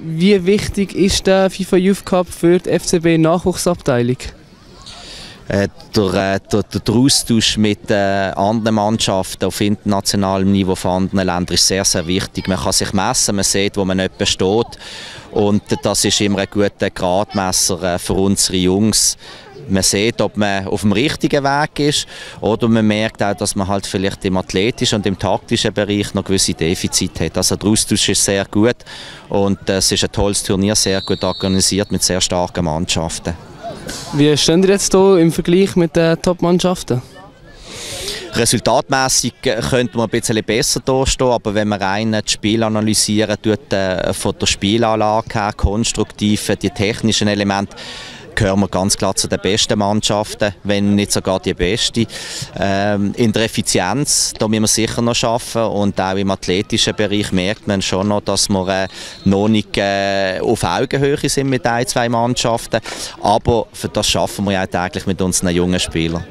wie wichtig ist der FIFA Youth Cup für die FCB Nachwuchsabteilung? Äh, der, äh, der, der Austausch mit äh, anderen Mannschaften auf internationalem Niveau von anderen Ländern ist sehr, sehr wichtig. Man kann sich messen, man sieht, wo man etwa steht. Und das ist immer ein guter Gradmesser äh, für unsere Jungs. Man sieht, ob man auf dem richtigen Weg ist oder man merkt auch, dass man halt vielleicht im athletischen und im taktischen Bereich noch gewisse Defizite hat. Also der Austausch ist sehr gut und es ist ein tolles Turnier, sehr gut organisiert mit sehr starken Mannschaften. Wie stehen ihr jetzt hier im Vergleich mit den Top-Mannschaften? Resultatmäßig könnte man ein bisschen besser dastehen, aber wenn man rein das Spiel analysieren tut, äh, von der Spielanlage her, konstruktiv, die technischen Elemente, gehören wir ganz klar zu den besten Mannschaften, wenn nicht sogar die beste. Ähm, in der Effizienz da müssen wir sicher noch arbeiten und auch im athletischen Bereich merkt man schon noch, dass wir äh, noch nicht äh, auf Augenhöhe sind mit ein, zwei Mannschaften. Aber für das schaffen wir ja täglich mit unseren jungen Spielern.